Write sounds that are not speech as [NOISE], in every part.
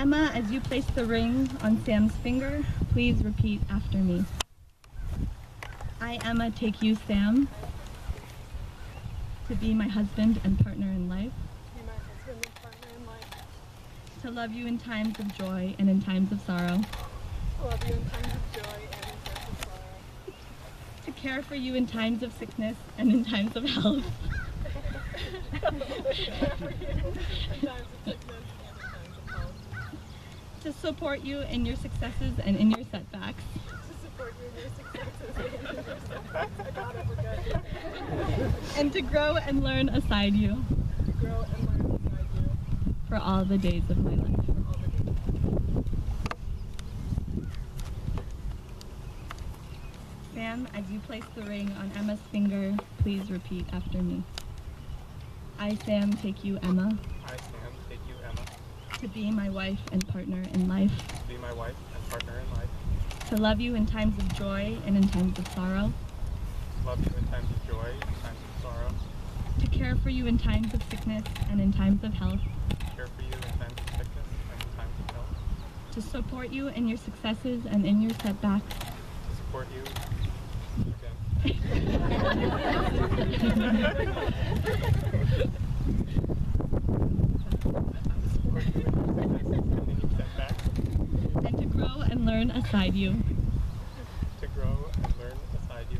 Emma, as you place the ring on Sam's finger, please repeat after me. I, Emma, take you, Sam, to be my husband and partner in life, Be my husband and partner in life. to love you in times of joy and in times of sorrow, To love you in times of joy and in times of sorrow. to care for you in times of sickness and in times of health, [LAUGHS] To care for you in times of sickness and in times of health. To support you in your successes and in your setbacks, [LAUGHS] To support you in your successes and in your setbacks. I got it, we're good. and to grow and learn aside you To grow and learn beside you for all the days of my life. for all the days. Sam, as you place the ring on Emma's finger, please repeat after me. I, Sam, take you, Emma, I, Sam, take you, Emma, to be my wife and partner in life, to be my wife and partner in life, to love you in times of joy and in times of sorrow, to love you in times of joy and times of sorrow, to care for you in times of sickness and in times of health, to care for you in times of sickness and in times of health, to support you in your successes and in your setbacks, to support you. [LAUGHS] Again, [LAUGHS] support you in your sickness and in your setbacks, and to grow and learn aside you to grow and learn beside you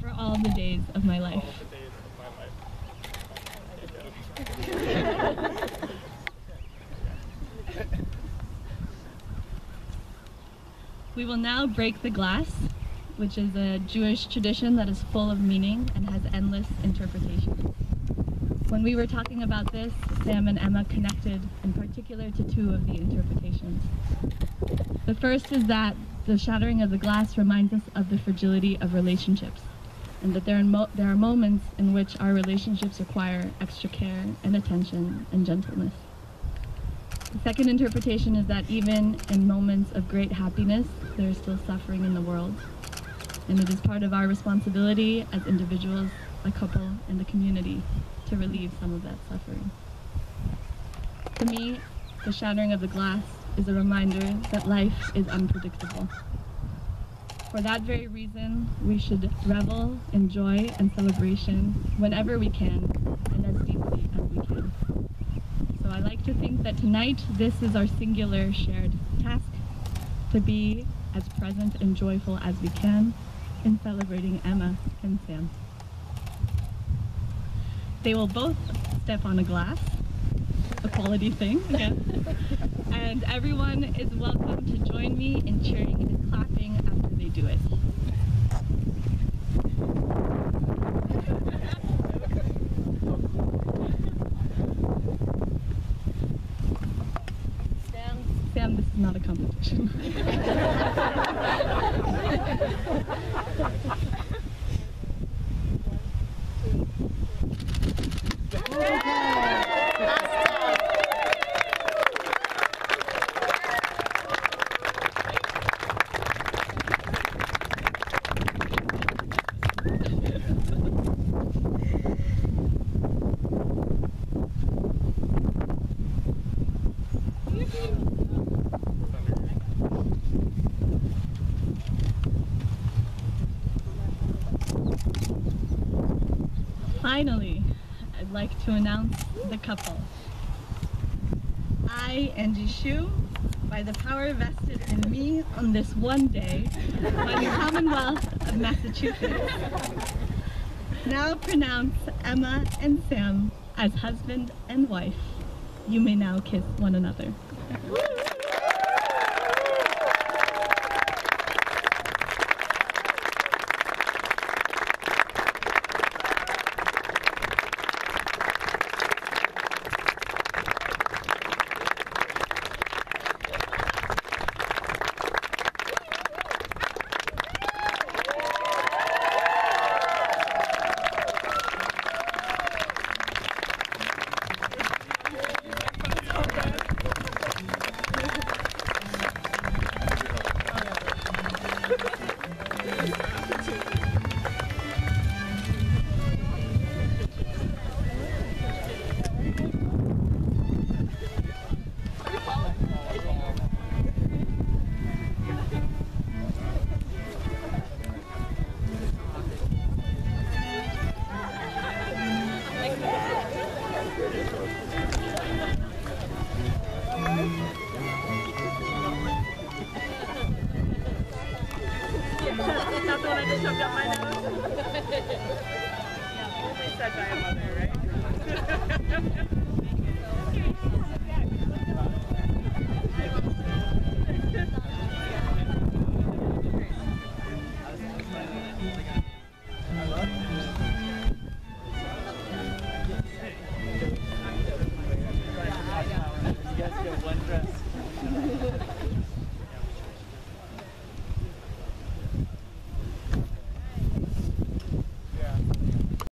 for all the days of my life. all the days of my life. [LAUGHS] We will now break the glass, which is a Jewish tradition that is full of meaning and has endless interpretations. When we were talking about this, Sam and Emma connected in particular to two of the interpretations. The first is that the shattering of the glass reminds us of the fragility of relationships, and that there are, there are moments in which our relationships require extra care and attention and gentleness. The second interpretation is that even in moments of great happiness, there is still suffering in the world. And it is part of our responsibility as individuals, a couple, and the community to relieve some of that suffering. To me, the shattering of the glass is a reminder that life is unpredictable. For that very reason, we should revel in joy and celebration whenever we can and as deeply as we can. So I like to think that tonight this is our singular shared task to be as present and joyful as we can in celebrating Emma and Sam. They will both step on a glass, a quality thing, yeah. [LAUGHS] and everyone is welcome to join me in cheering and clapping after they do it. Sam, Sam, this is not a competition. [LAUGHS] Finally, I'd like to announce the couple. I, Angie Shu, by the power vested in me on this one day by the Commonwealth of Massachusetts, now pronounce Emma and Sam as husband and wife. You may now kiss one another. just shoved up my nose. Only said by a mother, right? [LAUGHS]